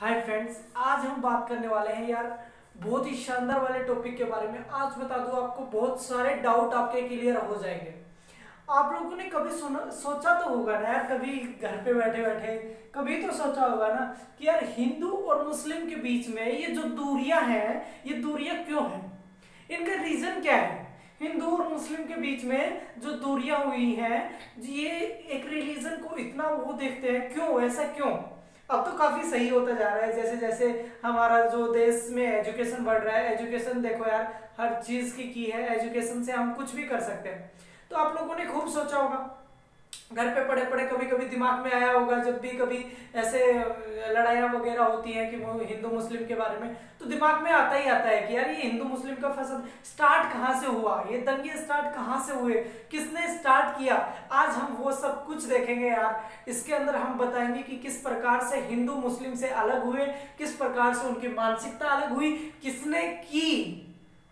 Hi friends आज हम बात करने वाले हैं यार बहुत ही शानदार वाले टॉपिक के बारे में। आज बता दूँ आपको, बहुत सारे डाउट आपके क्लियर हो जाएँगे। आप लोगों ने कभी सुना, सोचा तो होगा ना यार, कभी घर पे बैठे बैठे कभी तो सोचा होगा ना कि यार हिंदू और मुस्लिम के बीच में ये जो दूरियाँ हैं, ये दूरियाँ क्यों हैं? इनका रीजन क्या है? हिंदू और मुस्लिम के बीच में जो दूरियाँ हुई हैं, ये एक रिलीजन को इतना वो देखते हैं, क्यों, ऐसा क्यों? अब तो काफ़ी सही होता जा रहा है। जैसे जैसे हमारा जो देश में एजुकेशन बढ़ रहा है एजुकेशन देखो यार, हर चीज़ की की है एजुकेशन से हम कुछ भी कर सकते हैं। तो आप लोगों ने खूब सोचा होगा। घर पे पड़े पड़े कभी कभी दिमाग में आया होगा, जब भी कभी ऐसे लड़ाइयाँ वगैरह होती हैं कि वो हिंदू मुस्लिम के बारे में तो दिमाग में आता ही आता है कि यार ये हिंदू मुस्लिम का फ़सल स्टार्ट कहाँ से हुआ? ये दंगे स्टार्ट कहाँ से हुए? किसने स्टार्ट किया? आज हम वो सब कुछ देखेंगे यार। इसके अंदर हम बताएँगे कि किस प्रकार से हिंदू मुस्लिम से अलग हुए, किस प्रकार से उनकी मानसिकता अलग हुई, किसने की?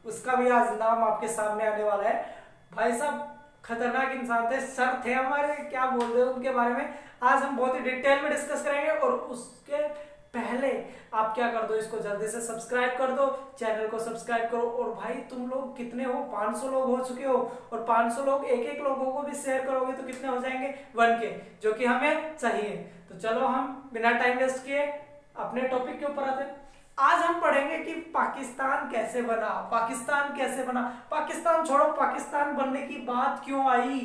उसका भी आज नाम आपके सामने आने वाला है। भाई साहब खतरनाक इंसान थे, सर थे हमारे, क्या बोल रहे उनके बारे में? आज हम बहुत ही डिटेल में डिस्कस करेंगे और उसके पहले आप क्या कर दो, इसको जल्दी से सब्सक्राइब कर दो, चैनल को सब्सक्राइब करो। और भाई, तुम लोग कितने हो? 500 लोग हो चुके हो और 500 लोग एक एक लोगों को भी शेयर करोगे तो कितने हो जाएँगे? वन के, जो कि हमें चाहिए। तो चलो हम बिना टाइम वेस्ट किए अपने टॉपिक के ऊपर आते हैं। आज हम पढ़ेंगे कि पाकिस्तान कैसे बना, पाकिस्तान कैसे बना। पाकिस्तान छोड़ो, पाकिस्तान बनने की बात क्यों आई?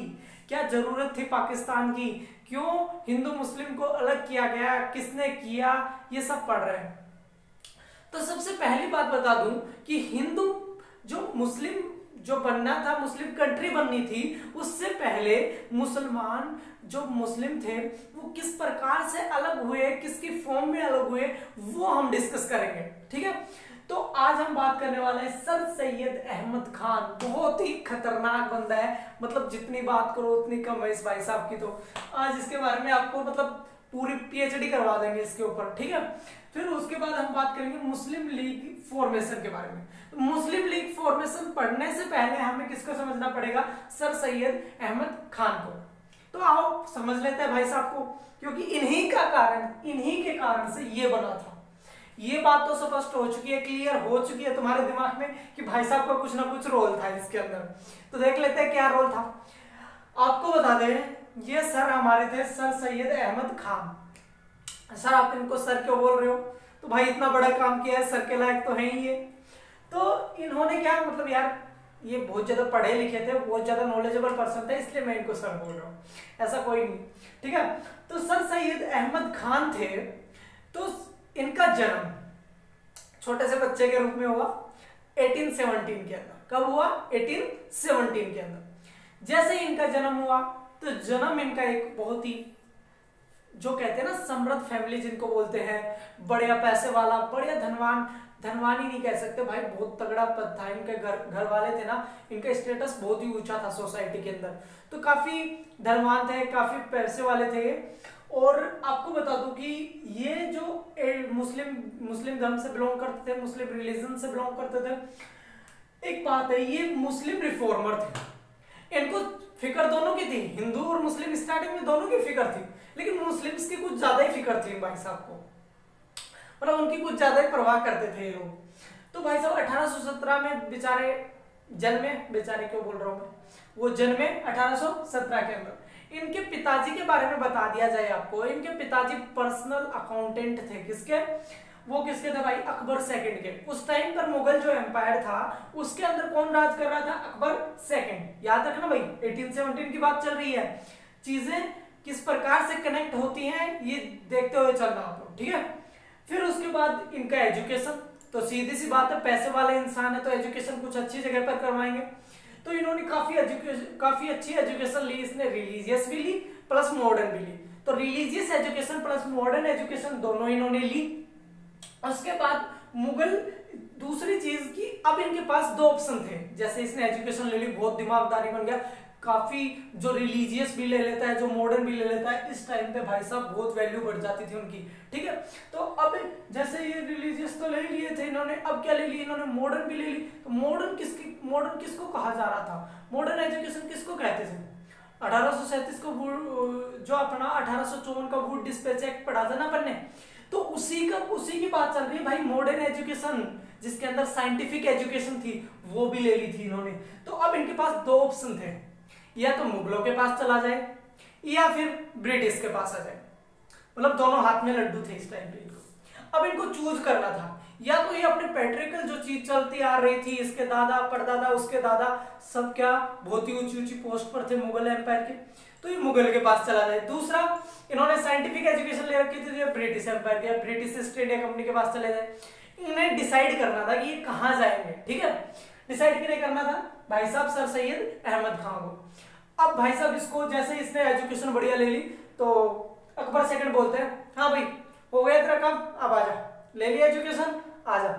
क्या ज़रूरत थी पाकिस्तान की? क्यों हिंदू मुस्लिम को अलग किया गया? किसने किया? ये सब पढ़ रहे हैं। तो सबसे पहली बात बता दूँ कि हिंदू जो मुस्लिम जो बनना था, मुस्लिम कंट्री बननी थी, उससे पहले मुसलमान जो मुस्लिम थे, वो किस प्रकार से अलग हुए, किसकी फॉर्म में अलग हुए, वो हम डिस्कस करेंगे, ठीक है? तो आज हम बात करने वाले हैं सर सैयद अहमद खान। बहुत ही खतरनाक बंदा है। मतलब जितनी बात करो, उतनी कम है इस भाई साहब की तो। आज इसके बारे में आपको मतलब पूरी पीएचडी करवा देंगे इसके ऊपर, ठीक है? फिर उसके बाद हम बात करेंगे मुस्लिम लीग फॉर्मेशन के बारे में। मुस्लिम लीग फॉर्मेशन पढ़ने से पहले हमें किसको समझना पड़ेगा? सर सैयद अहमद खान को। तो आओ, समझ लेते हैं भाई साहब को, क्योंकि इन्हीं का कारण, इन्हीं के कारण से ये बना था। ये बात तो स्पष्ट हो चुकी है क्लियर हो चुकी है तुम्हारे दिमाग में कि भाई साहब का कुछ ना कुछ रोल था इसके अंदर। तो देख लेते हैं क्या रोल था। आपको बता दें, ये सर हमारे थे सर सैयद अहमद खान। सर, आप इनको सर क्यों बोल रहे हो? तो भाई इतना बड़ा काम किया है, सर के लायक तो है ही ये। तो इन्होंने क्या मतलब यार, ये बहुत ज़्यादा पढ़े लिखे थे, बहुत ज़्यादा नॉलेजेबल पर्सन थे, इसलिए मैं इनको सर बोल रहा हूँ। ऐसा कोई नहीं, ठीक है? तो सर सैयद अहमद खान थे तो इनका जन्म छोटे से बच्चे के रूप में हुआ 1817 के अंदर। कब हुआ? 1817 के अंदर। जैसे ही इनका जन्म हुआ तो जन्म इनका एक बहुत ही जो कहते हैं ना समृद्ध फैमिली जिनको बोलते हैं बढ़िया पैसे वाला बढ़िया धनवान धनवान ही नहीं कह सकते। भाई बहुत तगड़ा पद था। इनके घर घर वाले थे ना इनका स्टेटस बहुत ही ऊँचा था सोसाइटी के अंदर। तो काफ़ी धनवान थे काफ़ी पैसे वाले थे। और आपको बता दूँ कि ये जो ए, मुस्लिम मुस्लिम धर्म से बिलोंग करते थे मुस्लिम रिलीजन से बिलोंग करते थे एक बात है ये मुस्लिम रिफॉर्मर थे। इनको फ़िक्र दोनों की थी। हिंदू और मुस्लिम स्टार्टिंग में दोनों की फ़िक्र थी। लेकिन मुस्लिम्स की कुछ ज़्यादा ही फ़िक्र थी भाई साहब को। मतलब उनकी कुछ ज़्यादा ही परवाह करते थे ये लोग। तो भाई साहब 1817 में बेचारे जन्मे, बेचारे क्यों बोल रहा हूँ मैं? वो जन्मे 1817 के अंदर। इनके पिताजी के बारे में बता दिया जाए आपको। इनके पिताजी पर्सनल अकाउंटेंट थे। किसके? वो किसके थे भाई? अकबर सेकंड के। उस टाइम पर मुगल जो एम्पायर था, उसके अंदर कौन राज कर रहा था? अकबर सेकंड। याद रखना भाई 1817 की बात चल रही है। चीज़ें किस प्रकार से कनेक्ट होती हैं, ये देखते हुए चलना आप ठीक है? फिर उसके बाद इनका एजुकेशन तो सीधी सी बात है, पैसे वाले इंसान है तो एजुकेशन कुछ अच्छी जगह पर करवाएँगे। तो इन्होंने काफ़ी एजुकेशन काफ़ी अच्छी एजुकेशन ली, इसने रिलीजियस भी ली प्लस मॉडर्न भी ली। तो religious education plus modern education दोनों इन्होंने ली। उसके बाद मुगल, दूसरी चीज़ की, अब इनके पास दो ऑप्शन थे। जैसे इसने एजुकेशन ले ली, बहुत दिमागदारी बन गया। काफ़ी जो रिलीजियस भी ले लेता है, जो मॉडर्न भी ले लेता है, इस टाइम पे भाई साहब बहुत वैल्यू बढ़ जाती थी उनकी, ठीक है? तो अब जैसे ये रिलीजियस तो ले लिए थे इन्होंने, अब क्या ले ली इन्होंने मॉडर्न भी ले ली। तो मॉडर्न किसकी मॉडर्न किसको कहा जा रहा था? मॉडर्न एजुकेशन किसको कहते थे? अठारह को जो अपना अठारह का वुड डिस्पैच एक्ट पढ़ा था ना अपन ने तो उसी का, उसी की बात चल रही है भाई मॉडर्न एजुकेशन जिसके अंदर साइंटिफिक एजुकेशन थी, वो भी ले ली थी इन्होंने। तो अब इनके पास दो ऑप्शन थे। या तो मुगलों के पास चला जाए, या फिर ब्रिटिश के पास आ जाए। मतलब दोनों हाथ में लड्डू थे इस टाइम पे इनको। अब इनको चूज़ करना था। या तो ये अपने पेट्रिकल जो चीज़ चलती आ रही थी, इसके दादा, परदादा, उसके दादा, सब क्या बहुत ही ऊँची ऊँची पोस्ट पर थे मुगल एम्पायर के तो ये मुगल के पास चला जाए। दूसरा, इन्होंने साइंटिफिक एजुकेशन ले रखी थी तो ब्रिटिश एम्पायर के ब्रिटिश ईस्ट इंडिया कंपनी के पास चले जाए। इन्हें डिसाइड करना था कि ये कहाँ जाएँगे, ठीक है? डिसाइड किन्हें करना था? भाई साहब, सर सैयद अहमद खान को। अब भाई साहब, इसको जैसे इसने एजुकेशन बढ़िया ले ली तो अकबर सेकंड बोलते हैं हाँ भाई, हो गया तेरा काम, अब आ जा। ले लिया एजुकेशन आ जा।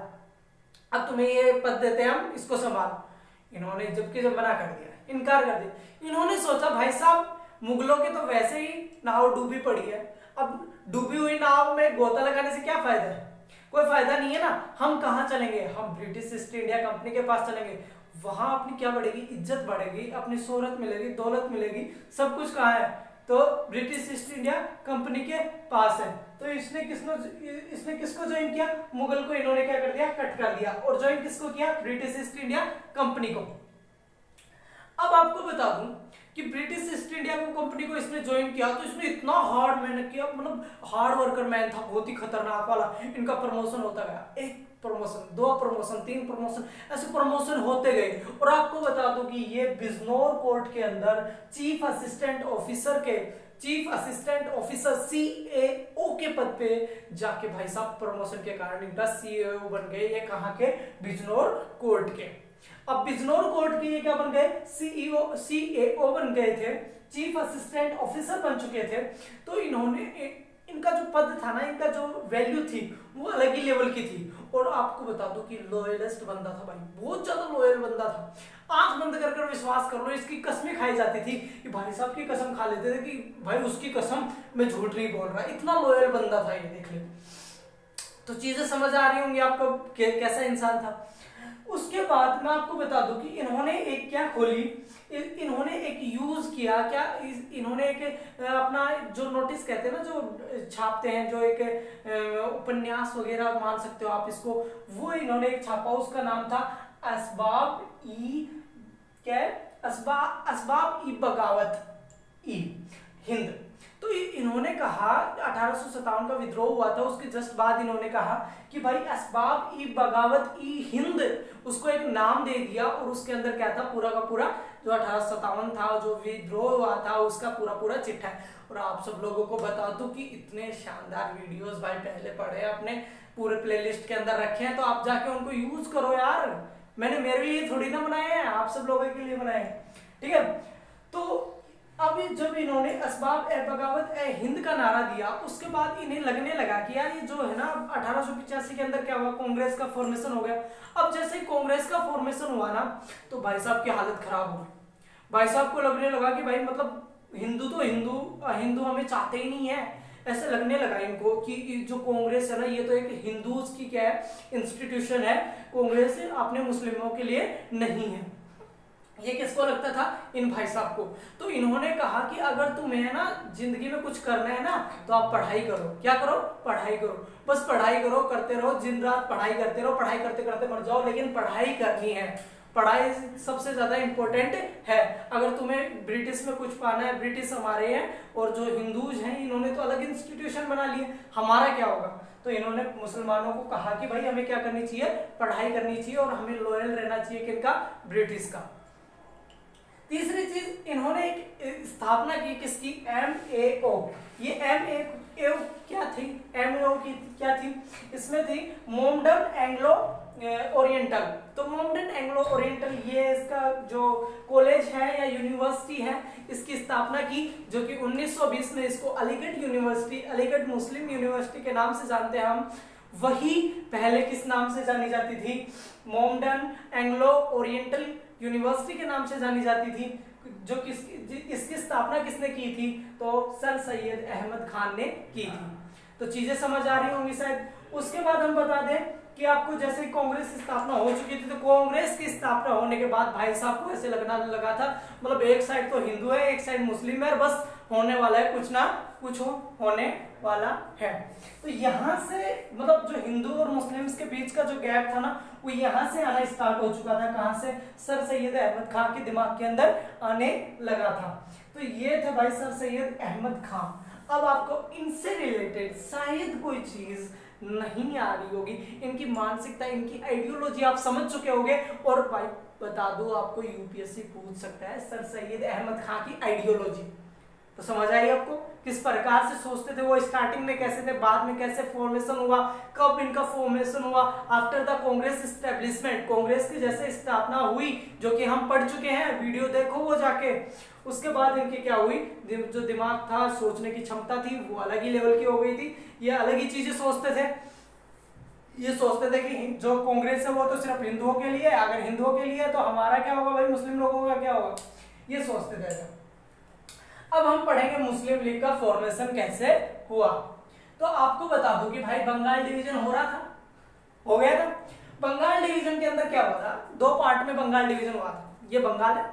अब तुम्हें ये पद देते हैं हम, इसको संभाल। इन्होंने जबकि जब मना कर दिया, इनकार कर दिया। इन्होंने सोचा, भाई साहब, मुगलों की तो वैसे ही नाव डूबी पड़ी है। अब डूबी हुई नाव में गोता लगाने से क्या फ़ायदा है? कोई फ़ायदा नहीं है ना? हम कहा चलेंगे? हम ब्रिटिश ईस्ट इंडिया कंपनी के पास चलेंगे। वहाँ अपनी क्या बढ़ेगी? इज़्ज़त बढ़ेगी, अपनी शोहरत मिलेगी, दौलत मिलेगी, सब कुछ कहा है? तो ब्रिटिश ईस्ट इंडिया कंपनी के पास है। तो इसने किसने, इसने किसको ज्वाइन किया? मुगल को इन्होंने क्या कर दिया? कट कर दिया। और ज्वाइन किसको किया? ब्रिटिश ईस्ट इंडिया कंपनी को। अब आपको बता दूँ कि ब्रिटिश ईस्ट इंडिया कंपनी को इसने ज्वाइन किया तो इसने इतना हार्ड मेहनत किया मतलब हार्ड वर्कर मैन था, बहुत ही खतरनाक वाला। इनका प्रमोशन होता गया। एक प्रमोशन दो प्रमोशन तीन प्रमोशन ऐसे प्रमोशन होते गए। और आपको बता दूँ कि ये बिजनौर कोर्ट के अंदर चीफ असिस्टेंट ऑफिसर के चीफ असिस्टेंट ऑफिसर सी के पद पे जाके भाई साहब प्रमोशन के कारण इनका सीएओ बन गए ये कहाँ के? बिजनौर कोर्ट के। अब बिजनौर कोर्ट के ये क्या बन गए? सीईओ सीएओ बन गए थे चीफ असिस्टेंट ऑफिसर बन चुके थे। तो इन्होंने इनका जो पद था ना, इनका जो वैल्यू थी, वो अलग ही लेवल की थी। और आपको बता दो कि लॉयलेस्ट बंदा था भाई, बहुत ज़्यादा लॉयल बंदा था। आँख बंद कर कर विश्वास कर लो, इसकी कसमें खाई जाती थी कि भाई साहब की कसम खा लेते थे कि भाई उसकी कसम मैं झूठ नहीं बोल रहा। इतना लॉयल बंदा था ये, देख ले। तो चीज़ें समझ आ रही होंगी आपको कैसा इंसान था। उसके बाद मैं आपको बता दूँ कि इन्होंने एक क्या खोली? इन्होंने एक यूज़ किया, क्या इन्होंने एक अपना जो नोटिस कहते हैं ना, जो छापते हैं, जो एक उपन्यास वगैरह मान सकते हो आप इसको, वो इन्होंने एक छापा, उसका नाम था असबाब ई, क्या असबाब असबाब ई बगावत, ई, हिंद। तो इन्होंने कहा, अठारह सौ सतावन का विद्रोह हुआ था, उसके जस्ट बाद इन्होंने कहा कि भाई असबाब ई बगावत ई हिंद उसको एक नाम दे दिया और उसके अंदर क्या था, पूरा का पूरा जो अठारह था, जो विद्रोह हुआ था, उसका पूरा पूरा चिट्ठा है। और आप सब लोगों को बता दू कि इतने शानदार वीडियोस भाई पहले पढ़े अपने पूरे प्लेलिस्ट के अंदर रखे हैं तो आप जाके उनको यूज़ करो यार। मैंने मेरे लिए थोड़ी ना बनाए हैं, आप सब लोगों के लिए बनाए ठीक है? तो अब जब इन्होंने असबाब ए बगावत ए हिंद का नारा दिया, उसके बाद इन्हें लगने लगा कि यार ये जो है ना, अठारह सौ पचासी के अंदर क्या हुआ? कांग्रेस का फॉर्मेशन हो गया। अब जैसे ही कांग्रेस का फॉर्मेशन हुआ ना तो भाई साहब की हालत खराब हो गई। भाई साहब को लगने लगा कि भाई मतलब हिंदू तो हिंदू हिंदू हमें चाहते ही नहीं है। ऐसे लगने लगा इनको कि जो कांग्रेस है ना, ये तो एक हिंदूज की क्या है इंस्टीट्यूशन है। कांग्रेस अपने मुस्लिमों के लिए नहीं है। ये किसको लगता था? इन भाई साहब को। तो इन्होंने कहा कि अगर तुम्हें ना ज़िंदगी में कुछ करना है ना तो आप पढ़ाई करो। क्या करो? पढ़ाई करो। बस पढ़ाई करो, करते रहो, दिन रात पढ़ाई करते रहो, पढ़ाई करते करते मर जाओ, लेकिन पढ़ाई करनी है। पढ़ाई सबसे ज़्यादा इंपॉर्टेंट है। अगर तुम्हें ब्रिटिश में कुछ पाना है, ब्रिटिश हमारे हैं, और जो हिंदूज हैं, इन्होंने तो अलग इंस्टीट्यूशन बना लिए। हमारा क्या होगा? तो इन्होंने मुसलमानों को कहा कि भाई, हमें क्या करनी चाहिए? पढ़ाई करनी चाहिए, और हमें लॉयल रहना चाहिए किनका? ब्रिटिश का। तीसरी चीज़ इन्होंने एक स्थापना की किसकी? एम ए ओ ये एम ए क्या थी? एम ए ओ की क्या थी? इसमें थी मोमडन एंग्लो ओरिएंटल। तो मोमडन एंग्लो ओरिएंटल, ये इसका जो कॉलेज है या यूनिवर्सिटी है, इसकी स्थापना की जो कि 1920 में इसको Aligarh university, Aligarh Muslim university के नाम से जानते हैं हम। वही पहले किस नाम से जानी जाती थी? मोमडन एंग्लो ओरिएंटल यूनिवर्सिटी के नाम से जानी जाती थी जो किस इसकी स्थापना किसने की थी तो सर सैयद अहमद खान ने की थी। तो चीज़ें समझ आ रही होंगी शायद। उसके बाद हम बता दें कि आपको जैसे कांग्रेस की स्थापना हो चुकी थी तो कांग्रेस की स्थापना होने के बाद भाई साहब को ऐसे लगना लगा था मतलब एक साइड तो हिंदू है एक साइड मुस्लिम है और बस होने वाला है कुछ ना कुछ हो, होने वाला है। तो यहाँ से मतलब जो हिंदू और मुस्लिम्स के बीच का जो गैप था ना वो यहाँ से आना स्टार्ट हो चुका था कहाँ से? सर सैयद अहमद खान के दिमाग के अंदर आने लगा था। तो ये थे भाई सर सैयद अहमद खान अब आपको इनसे रिलेटेड शायद कोई चीज़ नहीं आ रही होगी। इनकी मानसिकता इनकी आइडियोलॉजी आप समझ चुके होंगे। और भाई बता दो आपको यूपीएससी पूछ सकता है सर सैयद अहमद खान की आइडियोलॉजी तो समझ आई आपको? किस प्रकार से सोचते थे वो स्टार्टिंग में कैसे थे, बाद में कैसे फॉर्मेशन हुआ, कब इनका फॉर्मेशन हुआ? After the Congress establishment Congress की जैसे स्थापना हुई, जो कि हम पढ़ चुके हैं वीडियो देखो वो जाके। उसके बाद इनकी क्या हुई? जो दिमाग था, सोचने की क्षमता थी, वो अलग ही लेवल की हो गई थी। ये अलग ही चीज़ें सोचते थे। ये सोचते थे कि जो कांग्रेस है वो तो सिर्फ़ हिंदुओं के लिए अगर हिंदुओं के लिए तो हमारा क्या होगा भाई? मुस्लिम लोगों का क्या होगा? ये सोचते थे अब हम पढ़ेंगे मुस्लिम लीग का फॉर्मेशन कैसे हुआ। तो आपको बता दू कि भाई बंगाल डिवीज़न हो रहा था। हो गया था। बंगाल डिवीज़न के अंदर क्या हुआ था? दो पार्ट में बंगाल डिवीज़न हुआ था। ये बंगाल है,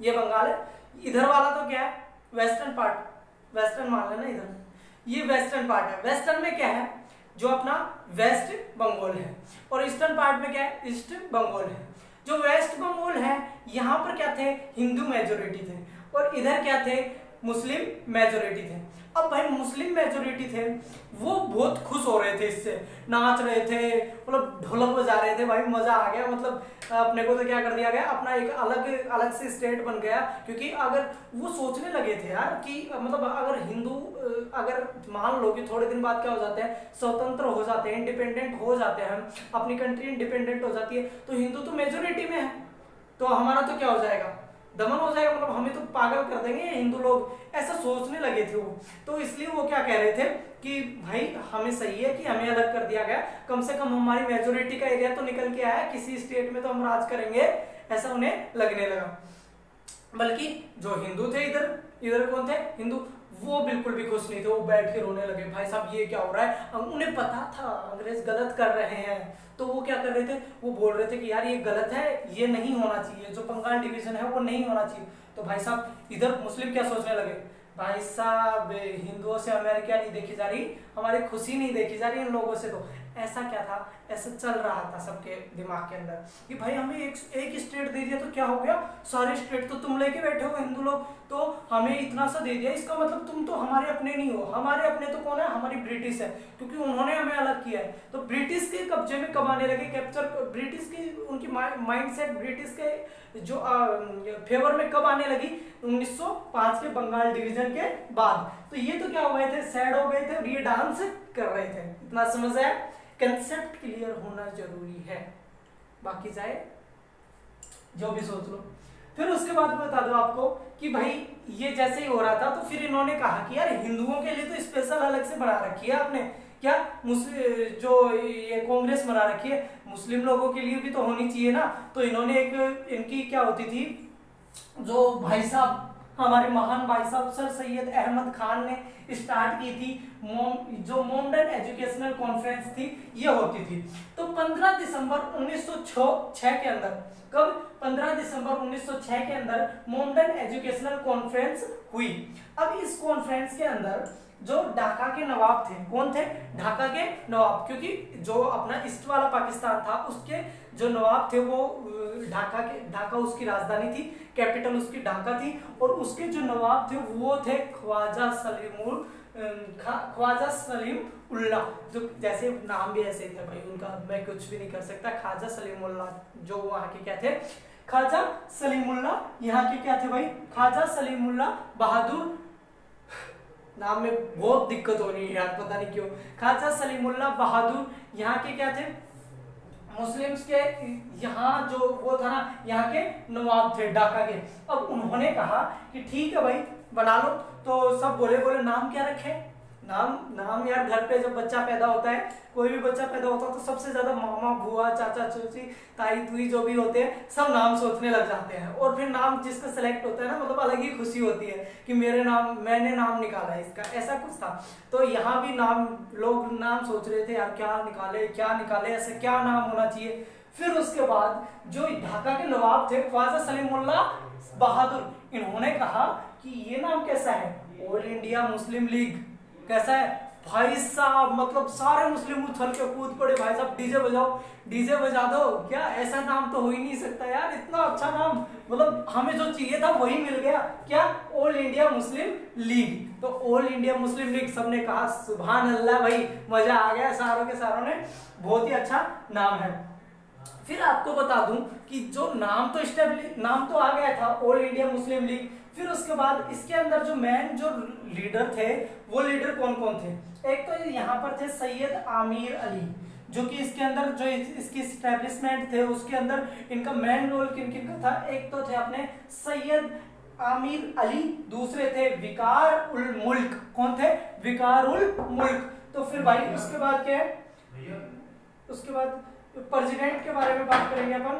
ये बंगाल है। इधर वाला तो क्या है? वेस्टर्न पार्ट वेस्टर्न मान लेना इधर। ये वेस्टर्न पार्ट है। वेस्टर्न में क्या है? जो अपना वेस्ट बंगाल है। और ईस्टर्न पार्ट में क्या है? ईस्ट बंगाल है। जो वेस्ट बंगाल है, यहाँ पर क्या थे? हिंदू मेजोरिटी थे। और इधर क्या थे? मुस्लिम मेजोरिटी थे। अब भाई मुस्लिम मेजोरिटी थे, वो बहुत खुश हो रहे थे इससे। नाच रहे थे मतलब ढोलक बजा रहे थे, भाई मज़ा आ गया। मतलब अपने को तो क्या कर दिया गया, अपना एक अलग अलग से स्टेट बन गया। क्योंकि अगर वो सोचने लगे थे यार कि मतलब अगर हिंदू अगर मान लो कि थोड़े दिन बाद क्या हो जाते हैं, स्वतंत्र हो जाते हैं इंडिपेंडेंट हो जाते हैं, अपनी कंट्री इंडिपेंडेंट हो जाती है तो हिंदू तो मेजोरिटी में है। तो हमारा तो क्या हो जाएगा? दमन हो जाएगा मतलब हमें तो पागल कर देंगे, हिंदू लोग। ऐसा सोचने लगे थे वो। तो इसलिए वो क्या कह रहे थे कि, भाई, हमें सही है कि हमें अलग कर दिया गया। कम से कम हमारी मेजोरिटी का एरिया तो निकल के आया, किसी स्टेट में तो हम राज करेंगे। ऐसा उन्हें लगने लगा। बल्कि जो हिंदू थे इधर इधर कौन थे? हिंदू। वो बिल्कुल भी खुश नहीं थे, वो बैठ के रोने लगे, भाई साहब, ये क्या हो रहा है? उन्हें पता था, अंग्रेज़ गलत कर रहे हैं। तो वो क्या कर रहे थे? वो बोल रहे थे कि, यार, ये गलत है, ये नहीं होना चाहिए, जो बंगाल डिवीज़न है, वो नहीं होना चाहिए। तो भाई साहब, इधर मुस्लिम क्या सोचने लगे? भाई साहब, हिंदुओं से हमारी क्या नहीं देखी जा रही, हमारी खुशी नहीं देखी जा रही इन लोगों से तो। ऐसा क्या था? ऐसा चल रहा था सबके दिमाग के अंदर कि भाई हमें एक एक स्टेट दे दिया तो क्या हो गया? सारे स्टेट तो तुम लेके बैठे हो, हिंदू लोग। तो हमें इतना सा दे दिया। इसका मतलब तुम तो हमारे अपने नहीं हो। हमारे अपने तो कौन है? हमारी ब्रिटिश है, क्योंकि उन्होंने हमें अलग किया है। तो ब्रिटिश के कब्जे में कब आने लगे? कैप्चर ब्रिटिश की उनकी माइंड सेट ब्रिटिश के जो फेवर में कब आने लगी? 1905 के बंगाल डिवीज़न के बाद। तो ये तो क्या हो गए थे? सैड हो गए थे और ये डांस कर रहे थे। इतना समझ आया? कंसेप्ट क्लियर होना ज़रूरी है। बाकी जाए, जो भी सोच लो। फिर उसके बाद बता दो आपको कि भाई, ये जैसे ही हो रहा था तो फिर इन्होंने कहा कि यार, हिंदुओं के लिए तो स्पेशल अलग से बना रखी है आपने। क्या मुस्लिम जो ये कांग्रेस बना रखी है, मुस्लिम लोगों के लिए भी तो होनी चाहिए ना। तो इन्होंने एक, इनकी क्या होती थी, जो भाई साहब हमारे महान भाई साहब सर सैयद अहमद खान ने स्टार्ट की थी मोम, जो मोमडन एजुकेशनल कॉन्फ्रेंस थी ये होती थी। तो 15 दिसंबर 1906 के अंदर कब? 15 दिसंबर 1906 के अंदर मोमडन एजुकेशनल कॉन्फ्रेंस हुई। अब इस कॉन्फ्रेंस के अंदर जो ढाका के नवाब थे कौन थे? ढाका के नवाब क्योंकि जो अपना ईस्ट वाला पाकिस्तान था उसके जो नवाब थे वो ढाका के, ढाका उसकी राजधानी थी, कैपिटल उसकी ढाका थी, और उसके जो नवाब थे, वो थे ख्वाजा सलीमुल ख्वाजा सलीम उल्ला, जो जैसे नाम भी ऐसे थे भाई, उनका मैं कुछ भी नहीं कर सकता। ख्वाजा सलीमुल्ला जो वहाँ के क्या थे? ख्वाजा सलीमुल्ला यहाँ के क्या थे भाई? ख्वाजा सलीमुल्ला बहादुर, नाम में बहुत दिक्कत हो रही है यार, पता नहीं क्यों। खाजा सलीमुल्ला बहादुर, यहाँ के क्या थे? मुस्लिम्स के यहाँ जो वो था ना, यहाँ के नवाब थे डाका के। अब उन्होंने कहा कि ठीक है भाई, बना लो। तो सब बोले बोले, नाम क्या रखे? नाम नाम यार घर पे जब बच्चा पैदा होता है, कोई भी बच्चा पैदा होता है तो सबसे ज़्यादा मामा, बुआ, चाचा, चाची, ताई, तुई जो भी होते हैं, सब नाम सोचने लग जाते हैं। और फिर नाम जिसका सिलेक्ट होता है ना मतलब अलग ही खुशी होती है कि मेरे नाम, मैंने नाम निकाला इसका। ऐसा कुछ था। तो यहाँ भी नाम, लोग नाम सोच रहे थे, यार क्या निकाले क्या निकाले, ऐसे क्या नाम होना चाहिए। फिर उसके बाद जो ढाका के नवाब थे, ख्वाजा सलीमुल्ला बहादुर, इन्होंने कहा कि ये नाम कैसा है? ऑल इंडिया मुस्लिम लीग कैसा है? भाई साहब मतलब सारे मुस्लिम उछल के कूद पड़े। भाई साहब, डीजे बजाओ, डीजे बजा दो। क्या ऐसा नाम तो हो ही नहीं सकता यार, इतना अच्छा नाम। मतलब हमें जो चाहिए था वही मिल गया। क्या? ऑल इंडिया मुस्लिम लीग तो ऑल इंडिया मुस्लिम लीग सबने कहा सुबह अल्लाह भाई, मज़ा आ गया सारों के सारों ने। बहुत ही अच्छा नाम है। फिर आपको बता दूँ कि जो नाम तो नाम तो आ गया था ऑल इंडिया मुस्लिम लीग फिर उसके बाद इसके अंदर जो मैन जो लीडर थे वो लीडर कौन कौन थे? एक तो यहाँ पर थे सैयद आमिर अली जो कि इसके अंदर जो इसकी स्टैब्लिशमेंट थे उसके अंदर इनका मेन रोल किन किन का था? एक तो थे अपने सैयद आमिर अली दूसरे थे विकार उल मुल्क। कौन थे? विकार उल मुल्क। तो फिर भाई उसके बाद क्या है? उसके बाद प्रेसिडेंट के बारे में बात करेंगे अपन।